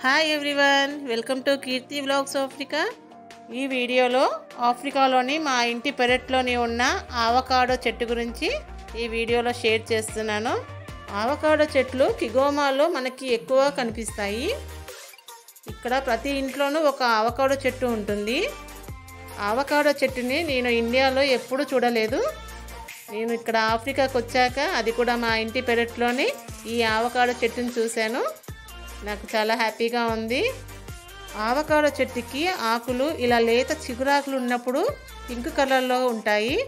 Hi everyone welcome to Keerthi vlogs Africa ఈ వీడియోలో ఆఫ్రికాలోని మా ఇంటి పెరట్లోని ఉన్న ఆవకాడో చెట్టు గురించి ఈ వీడియోలో షేర్ చేస్తున్నాను. ఆవకాడో చెట్లు కిగోమాలో మనకి ఎక్కువ కనిపిస్తాయి. ఇక్కడ ప్రతి ఇంట్లోనూ ఒక ఆవకాడో చెట్టు ఉంటుంది. ఆవకాడో చెట్టుని నేను ఇండియాలో ఎప్పుడూ చూడలేదు. నేను ఇక్కడ ఆఫ్రికాకు వచ్చాక అది కూడా మా ఇంటి పెరట్లోని ఈ ఆవకాడో చెట్టుని చూశాను. నాకు చాలా హ్యాపీగా ఉంది. ఆవకాడో చెట్టుకి ఆకులు ఇలా లేత చిగురాకులు ఉన్నప్పుడు పింక్ కలర్లో ఉంటాయి.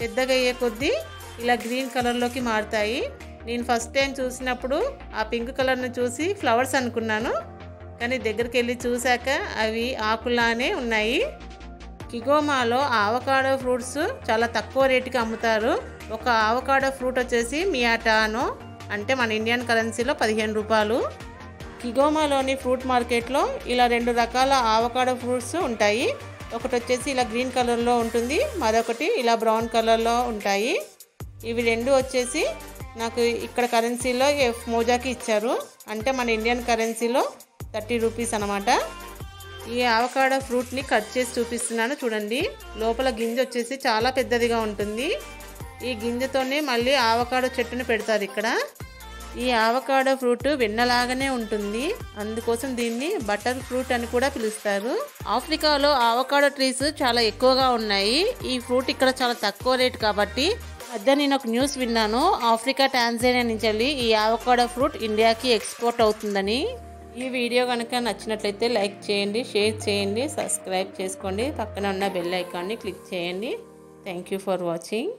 పెద్దగా అయ్యే కొద్దీ ఇలా గ్రీన్ కలర్లోకి మారుతాయి. నేను ఫస్ట్ టైం చూసినప్పుడు ఆ పింక్ కలర్ని చూసి ఫ్లవర్స్ అనుకున్నాను. కానీ దగ్గరికి వెళ్ళి చూశాక అవి ఆకులానే ఉన్నాయి. కిగోమాలో ఆవకాడో ఫ్రూట్స్ చాలా తక్కువ రేటుకి అమ్ముతారు. ఒక ఆవకాడో ఫ్రూట్ వచ్చేసి మియాటానో అంటే మన ఇండియన్ కరెన్సీలో పదిహేను రూపాయలు. కిగోమాలోని ఫ్రూట్ మార్కెట్లో ఇలా రెండు రకాల ఆవకాడో ఫ్రూట్స్ ఉంటాయి. ఒకటి వచ్చేసి ఇలా గ్రీన్ కలర్లో ఉంటుంది. మరొకటి ఇలా బ్రౌన్ కలర్లో ఉంటాయి. ఇవి రెండు వచ్చేసి నాకు ఇక్కడ కరెన్సీలో మోజాకి ఇచ్చారు. అంటే మన ఇండియన్ కరెన్సీలో థర్టీ రూపీస్ అనమాట ఈ ఆవకాడో ఫ్రూట్ని కట్ చేసి చూపిస్తున్నాను చూడండి. లోపల గింజ వచ్చేసి చాలా పెద్దదిగా ఉంటుంది. ఈ గింజతోనే మళ్ళీ ఆవకాడో చెట్టుని పెడతారు ఇక్కడ. ఈ ఆవకాడో ఫ్రూట్ వెన్నలాగానే ఉంటుంది. అందుకోసం దీన్ని బటర్ ఫ్రూట్ అని కూడా పిలుస్తారు. ఆఫ్రికాలో ఆవకాడో ట్రీస్ చాలా ఎక్కువగా ఉన్నాయి. ఈ ఫ్రూట్ ఇక్కడ చాలా తక్కువ రేట్ కాబట్టి మధ్య నేను ఒక న్యూస్ విన్నాను. ఆఫ్రికా టాన్జానియా నుంచి వెళ్ళి ఈ ఆవకాడో ఫ్రూట్ ఇండియాకి ఎక్స్పోర్ట్ అవుతుందని. ఈ వీడియో కనుక నచ్చినట్లయితే లైక్ చేయండి షేర్ చేయండి సబ్స్క్రైబ్ చేసుకోండి. పక్కన ఉన్న బెల్ ఐకాన్ని క్లిక్ చేయండి. Thank you for watching.